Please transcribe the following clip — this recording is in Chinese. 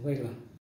不会了